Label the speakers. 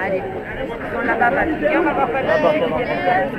Speaker 1: Allez, on l'a pas battu. On va pas faire